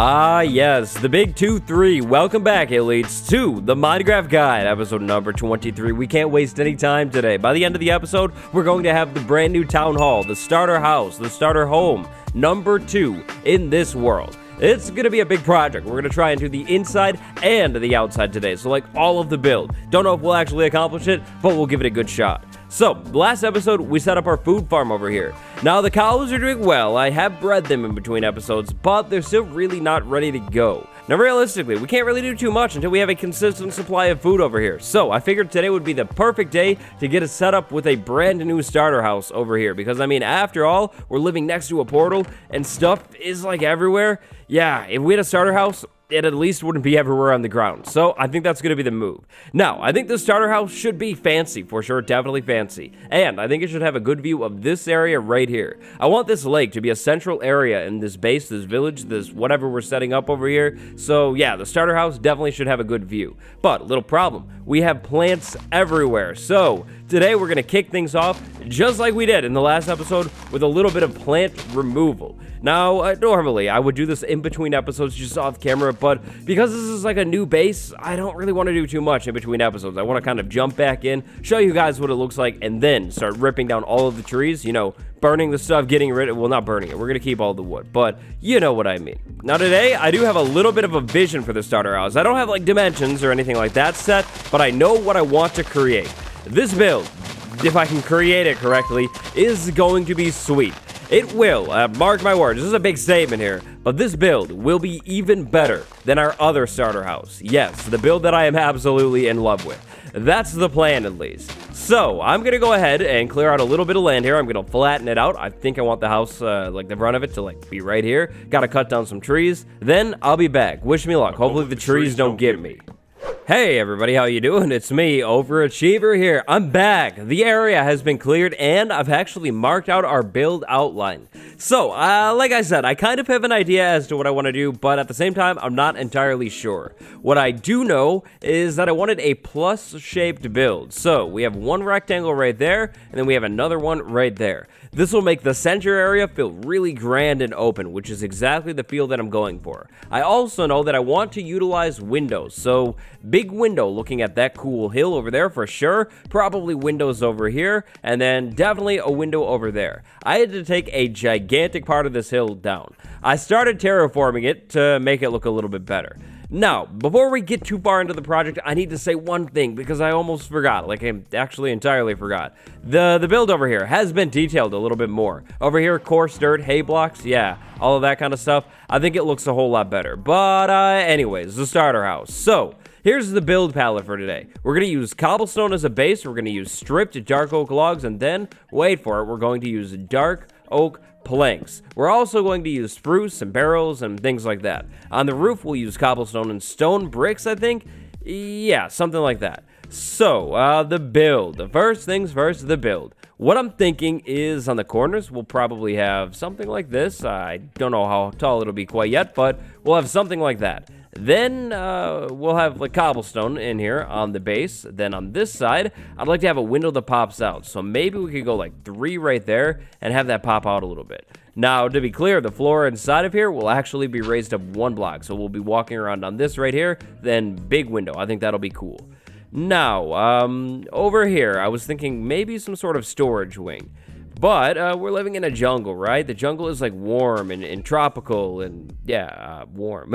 Ah, yes, the big 2-3. Welcome back, elites, to the Minecraft Guide, episode number 23. We can't waste any time today. By the end of the episode, we're going to have the brand new town hall, the starter house, the starter home, number two in this world. It's gonna be a big project. We're gonna try and do the inside and the outside today. So, like, all of the build. Don't know if we'll actually accomplish it, but we'll give it a good shot. So, last episode, we set up our food farm over here. Now, the cows are doing well. I have bred them in between episodes, but they're still really not ready to go. Now, realistically, we can't really do too much until we have a consistent supply of food over here. So, I figured today would be the perfect day to get it set up with a brand new starter house over here. Because, I mean, after all, we're living next to a portal, and stuff is, like, everywhere. Yeah, if we had a starter house, it at least wouldn't be everywhere on the ground. So I think that's going to be the move. Now, I think the starter house should be fancy for sure, definitely fancy. And I think it should have a good view of this area right here. I want this lake to be a central area in this base, this village, this whatever we're setting up over here. So yeah, the starter house definitely should have a good view. But, little problem, we have plants everywhere. So today we're going to kick things off just like we did in the last episode with a little bit of plant removal. Now, uh, normally I would do this in between episodes just off camera, but because this is like a new base, I don't really want to do too much in between episodes. I want to kind of jump back in, show you guys what it looks like, and then start ripping down all of the trees, you know, burning the stuff, getting rid of well, not burning it. We're going to keep all the wood, but you know what I mean. Now, today, I do have a little bit of a vision for the starter house. I don't have like dimensions or anything like that set, but I know what I want to create. This build, if I can create it correctly, is going to be sweet. It will, uh, mark my words, this is a big statement here, but this build will be even better than our other starter house. Yes, the build that I am absolutely in love with. That's the plan, at least. So, I'm to go ahead and clear out a little bit of land here. I'm to flatten it out. I think I want the house, uh, like the front of it, to like be right here. Got to cut down some trees. Then, I'll be back. Wish me luck. Hopefully the trees don't get me. Hey everybody, how you doing? It's me, Overachiever here. I'm back. The area has been cleared and I've actually marked out our build outline. So, uh, like I said, I kind of have an idea as to what I want to do, but at the same time, I'm not entirely sure. What I do know is that I wanted a plus-shaped build. So, we have one rectangle right there, and then we have another one right there. This will make the center area feel really grand and open, which is exactly the feel that I'm going for. I also know that I want to utilize windows, so big window looking at that cool hill over there for sure, probably windows over here, and then definitely a window over there. I had to take a gigantic part of this hill down. I started terraforming it to make it look a little bit better. Now, before we get too far into the project, I need to say one thing because I almost forgot. Like, I actually entirely forgot. The the build over here has been detailed a little bit more. Over here, coarse dirt, hay blocks, yeah, all of that kind of stuff. I think it looks a whole lot better. But, uh, anyways, the starter house. So, Here's the build palette for today. We're going to use cobblestone as a base. We're going to use stripped dark oak logs. And then, wait for it, we're going to use dark oak planks. We're also going to use spruce and barrels and things like that. On the roof, we'll use cobblestone and stone bricks, I think. Yeah, something like that. So, uh, the build. The first things first, the build. What I'm thinking is on the corners, we'll probably have something like this. I don't know how tall it'll be quite yet, but we'll have something like that. Then uh, we'll have like cobblestone in here on the base. Then on this side, I'd like to have a window that pops out. So maybe we could go like three right there and have that pop out a little bit. Now, to be clear, the floor inside of here will actually be raised up one block. So we'll be walking around on this right here, then big window. I think that'll be cool. Now, um, over here, I was thinking maybe some sort of storage wing. But uh, we're living in a jungle, right? The jungle is like warm and, and tropical and, yeah, uh, warm.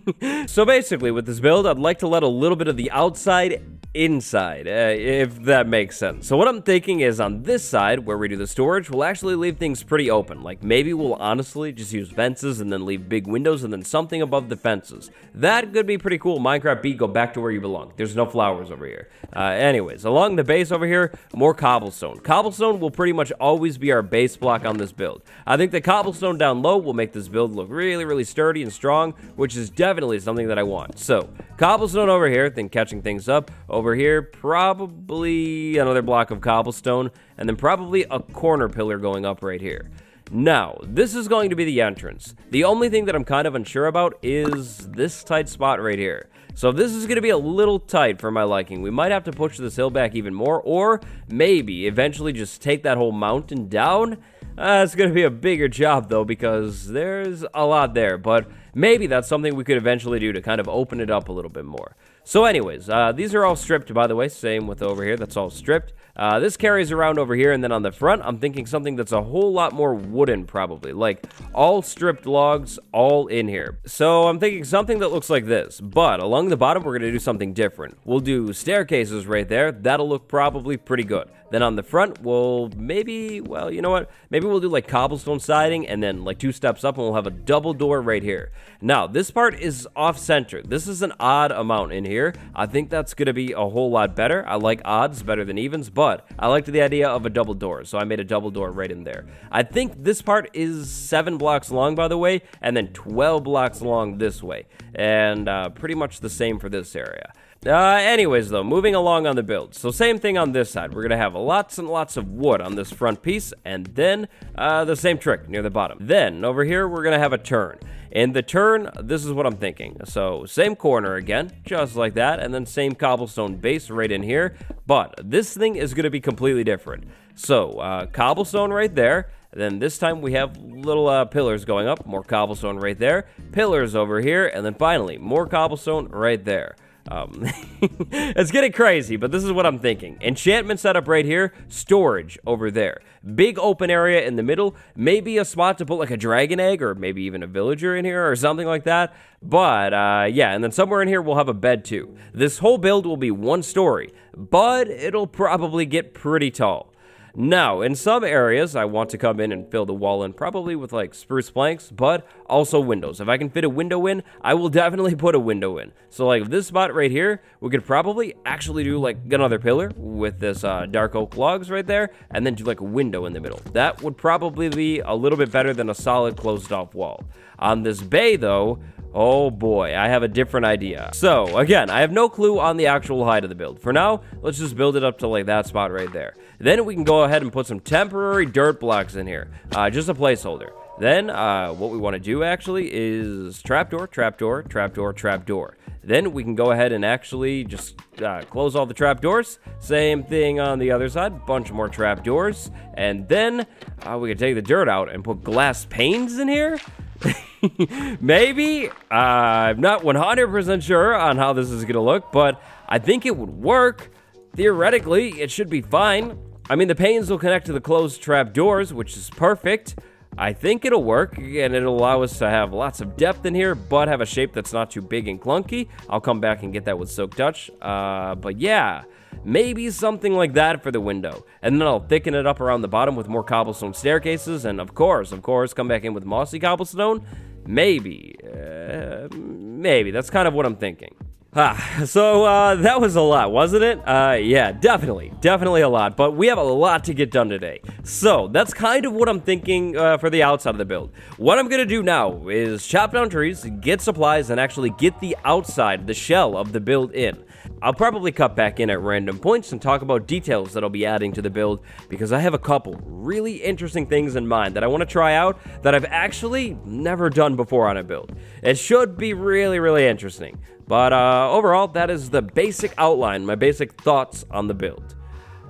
so basically, with this build, I'd like to let a little bit of the outside inside, uh, if that makes sense. So what I'm thinking is on this side, where we do the storage, we'll actually leave things pretty open. Like maybe we'll honestly just use fences and then leave big windows and then something above the fences. That could be pretty cool. Minecraft beat, go back to where you belong. There's no flowers over here. Uh, anyways, along the base over here, more cobblestone. Cobblestone will pretty much always be our base block on this build. I think the cobblestone down low will make this build look really, really sturdy and strong, which is definitely something that I want. So, cobblestone over here, then catching things up. Over here, probably another block of cobblestone, and then probably a corner pillar going up right here. Now, this is going to be the entrance. The only thing that I'm kind of unsure about is this tight spot right here. So this is going to be a little tight for my liking. We might have to push this hill back even more, or maybe eventually just take that whole mountain down. Uh, it's going to be a bigger job, though, because there's a lot there. But maybe that's something we could eventually do to kind of open it up a little bit more. So anyways, uh, these are all stripped, by the way. Same with over here. That's all stripped. Uh, this carries around over here, and then on the front, I'm thinking something that's a whole lot more wooden, probably. Like, all stripped logs, all in here. So I'm thinking something that looks like this. But along the bottom, we're going to do something different. We'll do staircases right there. That'll look probably pretty good. Then on the front, we'll maybe, well, you know what? Maybe we'll do like cobblestone siding and then like two steps up and we'll have a double door right here. Now, this part is off center. This is an odd amount in here. I think that's going to be a whole lot better. I like odds better than evens, but I liked the idea of a double door. So I made a double door right in there. I think this part is seven blocks long, by the way, and then 12 blocks long this way. And uh, pretty much the same for this area. Uh, anyways, though, moving along on the build. So same thing on this side. We're going to have lots and lots of wood on this front piece, and then uh, the same trick near the bottom. Then, over here, we're going to have a turn. In the turn, this is what I'm thinking. So, same corner again, just like that, and then same cobblestone base right in here. But this thing is going to be completely different. So, uh, cobblestone right there, then this time we have little uh, pillars going up, more cobblestone right there, pillars over here, and then finally, more cobblestone right there. Um, it's getting crazy, but this is what I'm thinking. Enchantment setup right here, storage over there. Big open area in the middle, maybe a spot to put like a dragon egg or maybe even a villager in here or something like that. But uh, yeah, and then somewhere in here we'll have a bed too. This whole build will be one story, but it'll probably get pretty tall. Now, in some areas, I want to come in and fill the wall in, probably with like spruce planks, but also windows. If I can fit a window in, I will definitely put a window in. So like this spot right here, we could probably actually do like another pillar with this uh, dark oak logs right there, and then do like a window in the middle. That would probably be a little bit better than a solid closed off wall. On this bay though, Oh boy, I have a different idea. So, again, I have no clue on the actual height of the build. For now, let's just build it up to like that spot right there. Then we can go ahead and put some temporary dirt blocks in here. Uh, just a placeholder. Then, uh, what we want to do actually is trapdoor, trapdoor, trapdoor, trapdoor. Then we can go ahead and actually just uh, close all the trapdoors. Same thing on the other side, bunch more trapdoors. And then uh, we can take the dirt out and put glass panes in here. Maybe. Uh, I'm not 100% sure on how this is going to look, but I think it would work. Theoretically, it should be fine. I mean, the panes will connect to the closed trap doors, which is perfect. I think it'll work, and it'll allow us to have lots of depth in here, but have a shape that's not too big and clunky. I'll come back and get that with Silk Touch. Uh, but yeah, maybe something like that for the window. And then I'll thicken it up around the bottom with more cobblestone staircases, and of course, of course, come back in with mossy cobblestone. Maybe. Uh, maybe. That's kind of what I'm thinking. Ah, so uh, that was a lot, wasn't it? Uh, yeah, definitely, definitely a lot. But we have a lot to get done today. So that's kind of what I'm thinking uh, for the outside of the build. What I'm gonna do now is chop down trees, get supplies, and actually get the outside, the shell of the build in. I'll probably cut back in at random points and talk about details that I'll be adding to the build because I have a couple really interesting things in mind that I want to try out that I've actually never done before on a build. It should be really, really interesting. But uh, overall, that is the basic outline, my basic thoughts on the build.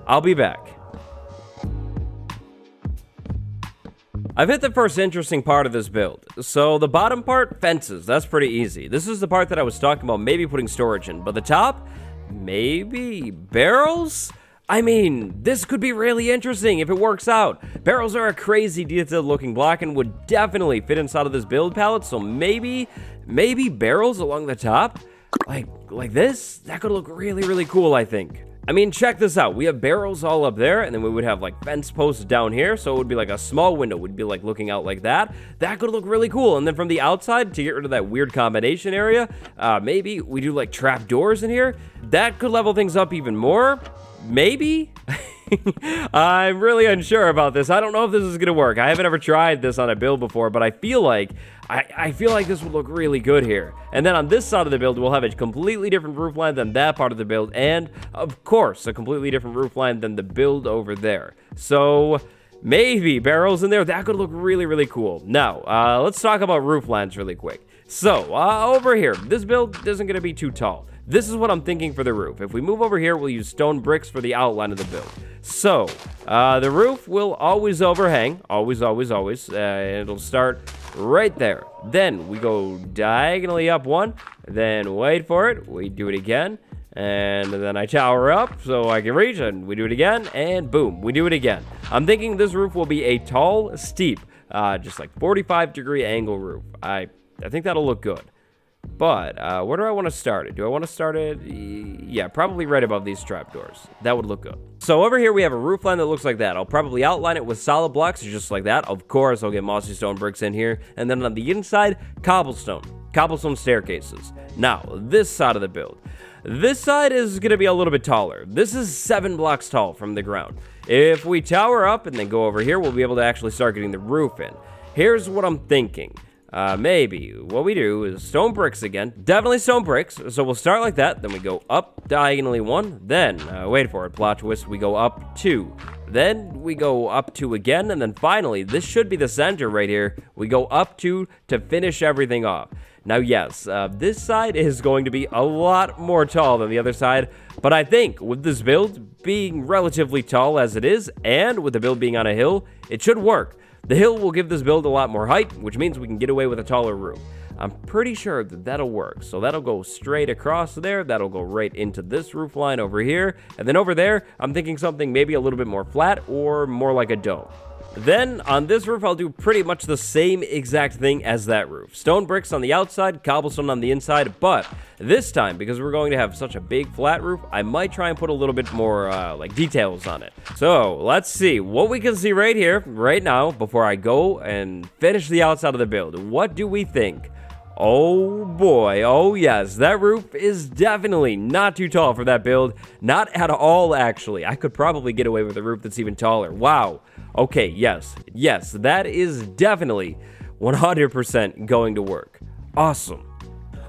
I'll be back. I've hit the first interesting part of this build. So the bottom part, fences, that's pretty easy. This is the part that I was talking about maybe putting storage in, but the top, maybe barrels? I mean, this could be really interesting if it works out. Barrels are a crazy detailed looking block and would definitely fit inside of this build palette, so maybe, maybe barrels along the top? Like, like this? That could look really, really cool, I think. I mean, check this out. We have barrels all up there, and then we would have like fence posts down here. So it would be like a small window would be like looking out like that. That could look really cool. And then from the outside, to get rid of that weird combination area, uh, maybe we do like trap doors in here. That could level things up even more. Maybe? I'm really unsure about this. I don't know if this is going to work. I haven't ever tried this on a build before, but I feel like I, I feel like this would look really good here. And then on this side of the build, we'll have a completely different roof line than that part of the build. And, of course, a completely different roof line than the build over there. So, maybe barrels in there. That could look really, really cool. Now, uh, let's talk about roof lines really quick. So, uh, over here, this build isn't going to be too tall. This is what I'm thinking for the roof. If we move over here, we'll use stone bricks for the outline of the build. So, uh, the roof will always overhang. Always, always, always. Uh, it'll start right there. Then we go diagonally up one. Then wait for it. We do it again. And then I tower up so I can reach, and we do it again, and boom, we do it again. I'm thinking this roof will be a tall, steep, uh, just like 45 degree angle roof. I, I think that'll look good. But uh, where do I want to start it? Do I want to start it? Yeah, probably right above these trapdoors. That would look good. So over here we have a roof line that looks like that. I'll probably outline it with solid blocks just like that. Of course, I'll get mossy stone bricks in here. And then on the inside, cobblestone. Cobblestone staircases. Now, this side of the build. This side is going to be a little bit taller. This is seven blocks tall from the ground. If we tower up and then go over here, we'll be able to actually start getting the roof in. Here's what I'm thinking. Uh, maybe. What we do is stone bricks again. Definitely stone bricks. So we'll start like that. Then we go up diagonally one. Then, uh, wait for it, plot twist, we go up two. Then we go up two again. And then finally, this should be the center right here. We go up two to finish everything off. Now, yes, uh, this side is going to be a lot more tall than the other side. But I think with this build being relatively tall as it is, and with the build being on a hill, it should work. The hill will give this build a lot more height, which means we can get away with a taller roof. I'm pretty sure that that'll work. So that'll go straight across there. That'll go right into this roof line over here. And then over there, I'm thinking something maybe a little bit more flat or more like a dome. Then, on this roof, I'll do pretty much the same exact thing as that roof. Stone bricks on the outside, cobblestone on the inside, but this time, because we're going to have such a big flat roof, I might try and put a little bit more, uh, like, details on it. So, let's see what we can see right here, right now, before I go and finish the outside of the build. What do we think? Oh boy, oh yes, that roof is definitely not too tall for that build. Not at all, actually. I could probably get away with a roof that's even taller. Wow. Okay, yes, yes, that is definitely 100% going to work. Awesome.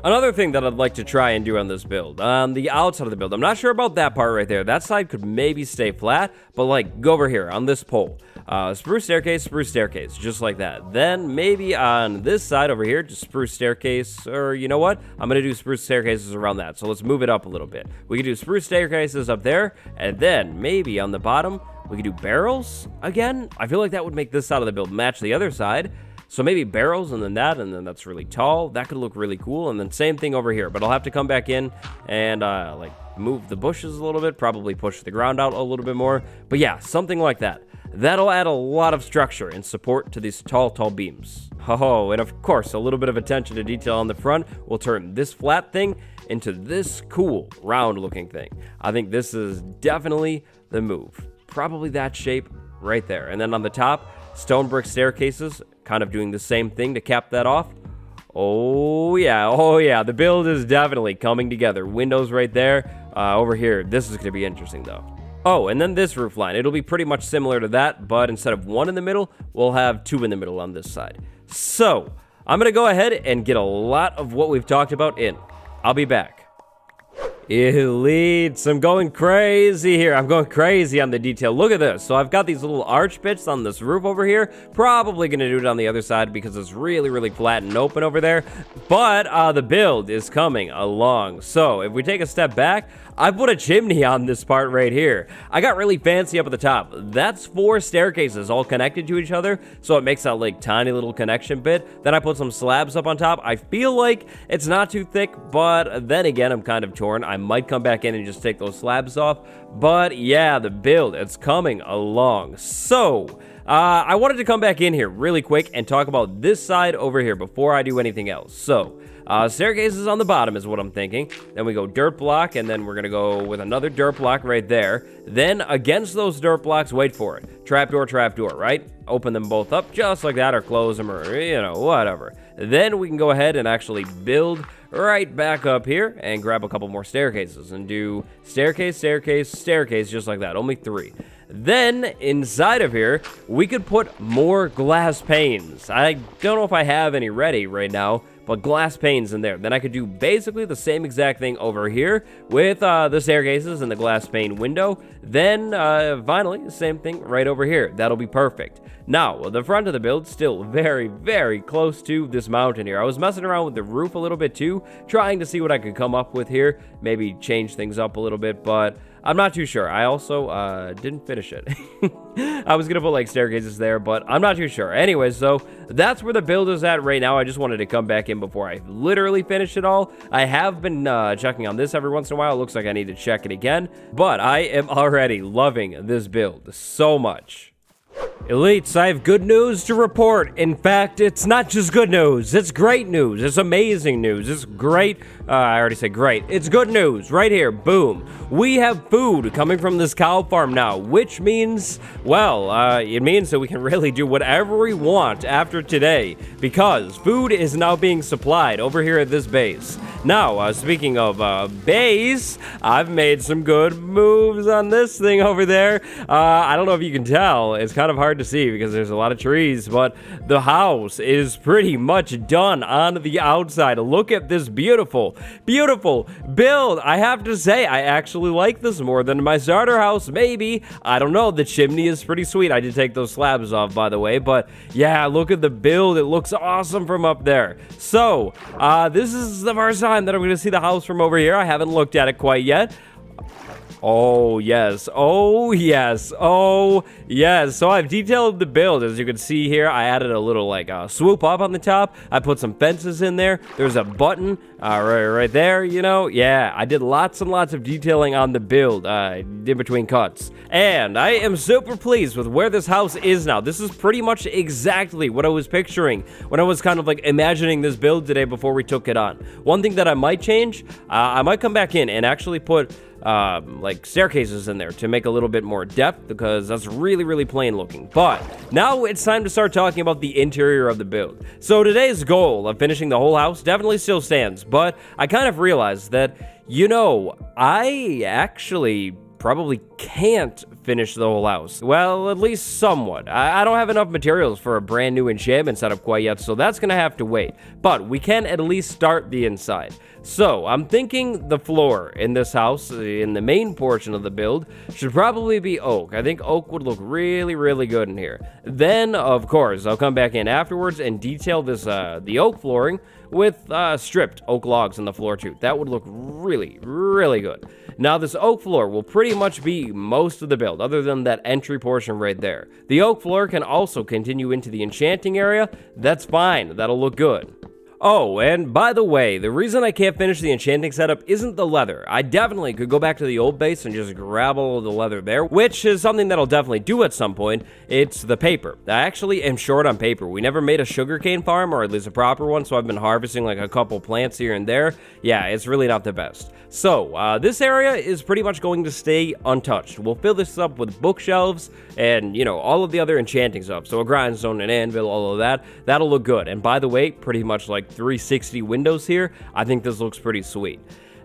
Another thing that I'd like to try and do on this build, on the outside of the build, I'm not sure about that part right there. That side could maybe stay flat, but like, go over here on this pole. Uh, spruce staircase, spruce staircase, just like that. Then maybe on this side over here, just spruce staircase, or you know what? I'm gonna do spruce staircases around that, so let's move it up a little bit. We can do spruce staircases up there, and then maybe on the bottom, we could do barrels again. I feel like that would make this side of the build match the other side. So maybe barrels and then that, and then that's really tall. That could look really cool. And then same thing over here. But I'll have to come back in and uh, like move the bushes a little bit, probably push the ground out a little bit more. But yeah, something like that. That'll add a lot of structure and support to these tall, tall beams. Oh, and of course, a little bit of attention to detail on the front will turn this flat thing into this cool, round looking thing. I think this is definitely the move probably that shape right there. And then on the top, stone brick staircases, kind of doing the same thing to cap that off. Oh yeah, oh yeah, the build is definitely coming together. Windows right there. Uh, over here, this is going to be interesting though. Oh, and then this roof line. It'll be pretty much similar to that, but instead of one in the middle, we'll have two in the middle on this side. So, I'm going to go ahead and get a lot of what we've talked about in. I'll be back. Elites, I'm going crazy here. I'm going crazy on the detail. Look at this. So I've got these little arch bits on this roof over here. Probably going to do it on the other side because it's really, really flat and open over there. But uh, the build is coming along. So if we take a step back, I put a chimney on this part right here. I got really fancy up at the top. That's four staircases all connected to each other, so it makes that like tiny little connection bit. Then I put some slabs up on top. I feel like it's not too thick, but then again, I'm kind of torn. I might come back in and just take those slabs off. But yeah, the build, it's coming along. So, uh, I wanted to come back in here really quick and talk about this side over here before I do anything else. So, uh, staircases on the bottom is what I'm thinking. Then we go dirt block, and then we're to go with another dirt block right there. Then against those dirt blocks, wait for it. Trapdoor, trapdoor, right? Open them both up just like that or close them or, you know, whatever. Then we can go ahead and actually build right back up here and grab a couple more staircases and do staircase, staircase, staircase, just like that. Only three. Then, inside of here, we could put more glass panes. I don't know if I have any ready right now, but glass panes in there. Then I could do basically the same exact thing over here with uh, the staircases and the glass pane window. Then uh, finally, the same thing right over here. That'll be perfect. Now, the front of the build still very, very close to this mountain here. I was messing around with the roof a little bit too, trying to see what I could come up with here. Maybe change things up a little bit, but I'm not too sure. I also uh, didn't finish it. I was going to put like staircases there, but I'm not too sure. Anyway, so that's where the build is at right now. I just wanted to come back in before I literally finish it all. I have been uh, checking on this every once in a while. It looks like I need to check it again, but I am already loving this build so much. Elites, I have good news to report. In fact, it's not just good news, it's great news. It's amazing news. It's great. Uh, I already said great. It's good news right here. Boom. We have food coming from this cow farm now, which means, well, uh, it means that we can really do whatever we want after today because food is now being supplied over here at this base. Now, uh, speaking of uh, base, I've made some good moves on this thing over there. Uh, I don't know if you can tell. It's kind of hard hard to see because there's a lot of trees, but the house is pretty much done on the outside. Look at this beautiful, beautiful build. I have to say, I actually like this more than my starter house, maybe. I don't know. The chimney is pretty sweet. I did take those slabs off, by the way, but yeah, look at the build. It looks awesome from up there. So, uh, this is the first time that I'm going to see the house from over here. I haven't looked at it quite yet. Oh, yes. Oh, yes. Oh, yes. So I've detailed the build. As you can see here, I added a little, like, uh, swoop up on the top. I put some fences in there. There's a button uh, right, right there, you know? Yeah, I did lots and lots of detailing on the build uh, in between cuts. And I am super pleased with where this house is now. This is pretty much exactly what I was picturing when I was kind of, like, imagining this build today before we took it on. One thing that I might change, uh, I might come back in and actually put um, like staircases in there to make a little bit more depth because that's really, really plain looking. But now it's time to start talking about the interior of the build. So today's goal of finishing the whole house definitely still stands, but I kind of realized that, you know, I actually probably can't finish the whole house. Well, at least somewhat. I, I, don't have enough materials for a brand new enchantment setup quite yet, so that's gonna have to wait. But we can at least start the inside. So, I'm thinking the floor in this house, in the main portion of the build, should probably be oak. I think oak would look really, really good in here. Then, of course, I'll come back in afterwards and detail this, uh, the oak flooring with uh, stripped oak logs on the floor too. That would look really, really good. Now, this oak floor will pretty much be most of the build, other than that entry portion right there. The oak floor can also continue into the enchanting area. That's fine. That'll look good. Oh, and by the way, the reason I can't finish the enchanting setup isn't the leather. I definitely could go back to the old base and just grab all the leather there, which is something that I'll definitely do at some point. It's the paper. I actually am short on paper. We never made a sugarcane farm, or at least a proper one, so I've been harvesting like a couple plants here and there. Yeah, it's really not the best. So, uh, this area is pretty much going to stay untouched. We'll fill this up with bookshelves and, you know, all of the other enchanting stuff. So a grindstone, an anvil, all of that. That'll look good. And by the way, pretty much like 360 windows here. I think this looks pretty sweet.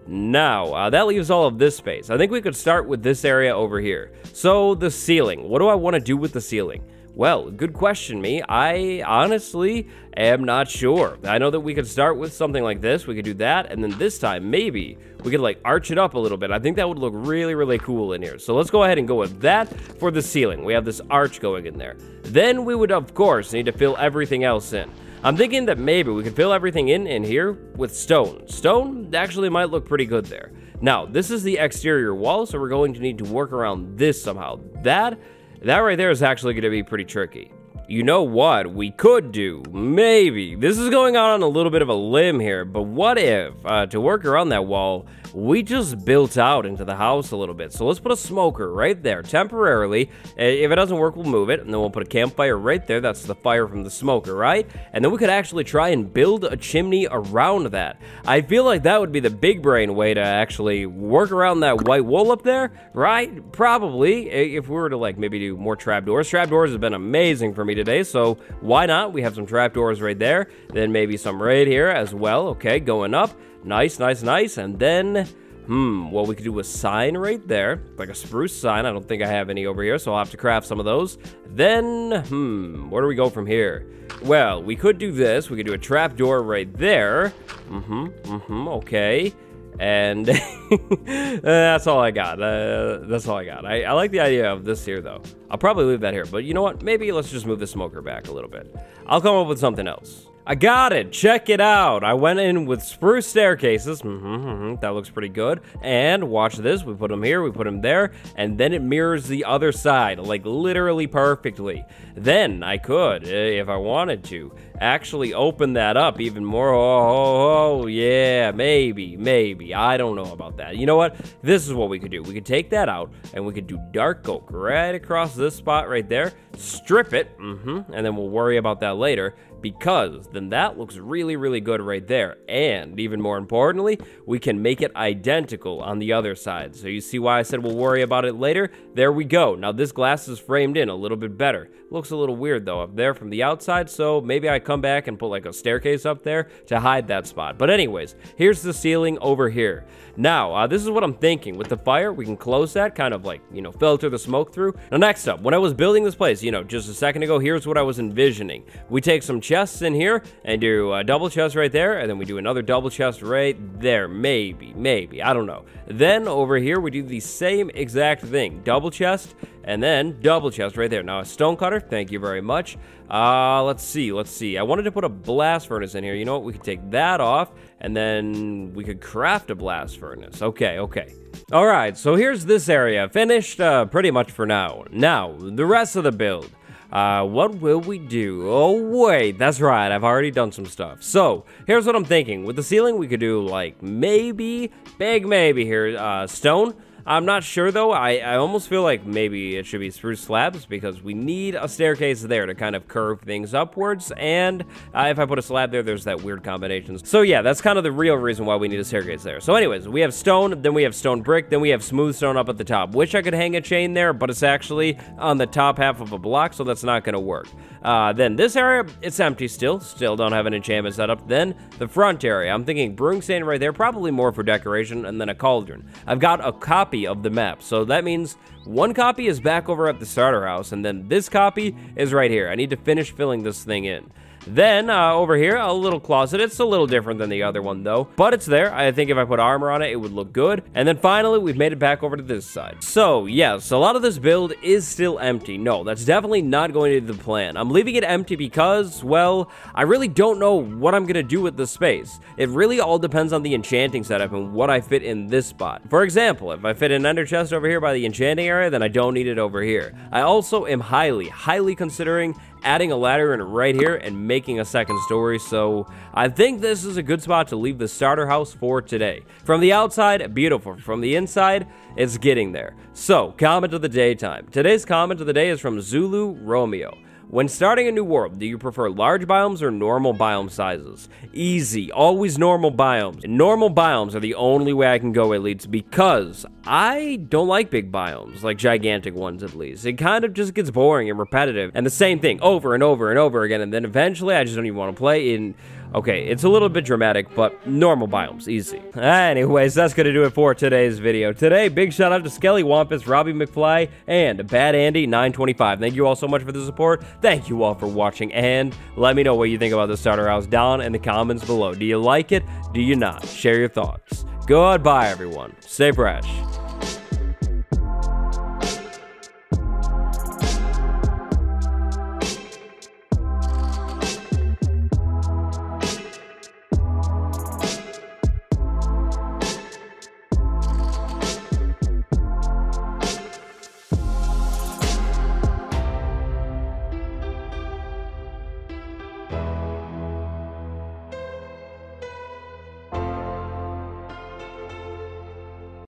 Now, uh, that leaves all of this space. I think we could start with this area over here. So, the ceiling. What do I want to do with the ceiling? Well, good question, me. I honestly am not sure. I know that we could start with something like this. We could do that, and then this time, maybe, we could, like, arch it up a little bit. I think that would look really, really cool in here. So let's go ahead and go with that for the ceiling. We have this arch going in there. Then we would, of course, need to fill everything else in. I'm thinking that maybe we could fill everything in in here with stone. Stone actually might look pretty good there. Now, this is the exterior wall, so we're going to need to work around this somehow. That that right there is actually going to be pretty tricky. You know what we could do? Maybe. This is going out on a little bit of a limb here, but what if, uh, to work around that wall, we just built out into the house a little bit. So let's put a smoker right there temporarily. Uh, if it doesn't work, we'll move it. And then we'll put a campfire right there. That's the fire from the smoker, right? And then we could actually try and build a chimney around that. I feel like that would be the big brain way to actually work around that white wool up there, right? Probably. If we were to like maybe do more trapdoors. Trapdoors have been amazing for me today. So why not? We have some trapdoors right there. Then maybe some right here as well. Okay, going up. Nice, nice, nice. And then, hmm, well, we could do a sign right there, like a spruce sign. I don't think I have any over here, so I'll have to craft some of those. Then, hmm, where do we go from here? Well, we could do this. We could do a trap door right there. Mm-hmm, mm-hmm, okay. And that's all I got. Uh, that's all I got. I, I like the idea of this here, though. I'll probably leave that here. But you know what? Maybe let's just move the smoker back a little bit. I'll come up with something else. I got it. Check it out. I went in with spruce staircases. Mm -hmm, mm -hmm. That looks pretty good. And watch this. We put them here. We put them there. And then it mirrors the other side, like literally perfectly. Then I could, eh, if I wanted to, actually open that up even more. Oh, oh, oh, yeah, maybe, maybe. I don't know about that. You know what? This is what we could do. We could take that out and we could do dark oak right across this spot right there. Strip it. Mm -hmm, and then we'll worry about that later because then that looks really, really good right there. And even more importantly, we can make it identical on the other side. So you see why I said we'll worry about it later? There we go. Now this glass is framed in a little bit better. Looks a little weird though up there from the outside, so maybe I come back and put like a staircase up there to hide that spot. But anyways, here's the ceiling over here. Now, uh, this is what I'm thinking. With the fire, we can close that, kind of like, you know, filter the smoke through. Now, next up, when I was building this place, you know, just a second ago, here's what I was envisioning. We take some chests in here and do a double chest right there, and then we do another double chest right there. Maybe, maybe, I don't know. Then over here, we do the same exact thing. Double chest, and then double chest right there. Now, a stone cutter, thank you very much. Uh, let's see, let's see. I wanted to put a blast furnace in here. You know what? We could take that off, and then we could craft a blast furnace. Okay, okay. All right, so here's this area. Finished uh, pretty much for now. Now, the rest of the build. Uh, what will we do? Oh, wait, that's right, I've already done some stuff. So, here's what I'm thinking. With the ceiling, we could do, like, maybe, big maybe here, uh, stone. I'm not sure though. I, I almost feel like maybe it should be spruce slabs because we need a staircase there to kind of curve things upwards. And uh, if I put a slab there, there's that weird combination. So yeah, that's kind of the real reason why we need a staircase there. So anyways, we have stone, then we have stone brick, then we have smooth stone up at the top. Wish I could hang a chain there, but it's actually on the top half of a block, so that's not going to work. Uh, then this area, it's empty still. Still don't have an enchantment set up. Then the front area, I'm thinking brewing stand right there, probably more for decoration, and then a cauldron. I've got a copy of the map, so that means one copy is back over at the starter house, and then this copy is right here. I need to finish filling this thing in. Then, uh, over here, a little closet. It's a little different than the other one, though. But it's there. I think if I put armor on it, it would look good. And then finally, we've made it back over to this side. So, yes, a lot of this build is still empty. No, that's definitely not going to be the plan. I'm leaving it empty because, well, I really don't know what I'm going to do with the space. It really all depends on the enchanting setup and what I fit in this spot. For example, if I fit an ender chest over here by the enchanting area, then I don't need it over here. I also am highly, highly considering adding a ladder in right here and making a second story, so I think this is a good spot to leave the starter house for today. From the outside, beautiful. From the inside, it's getting there. So, comment of the daytime. Today's comment of the day is from Zulu Romeo. When starting a new world, do you prefer large biomes or normal biome sizes? Easy, always normal biomes. Normal biomes are the only way I can go elites because I don't like big biomes, like gigantic ones at least. It kind of just gets boring and repetitive and the same thing over and over and over again and then eventually I just don't even want to play in Okay, it's a little bit dramatic, but normal biomes, easy. Anyways, that's gonna do it for today's video. Today, big shout out to Skelly Wampus, Robbie McFly, and Bad Andy 925. Thank you all so much for the support. Thank you all for watching, and let me know what you think about the starter house down in the comments below. Do you like it? Do you not? Share your thoughts. Goodbye, everyone. Stay fresh.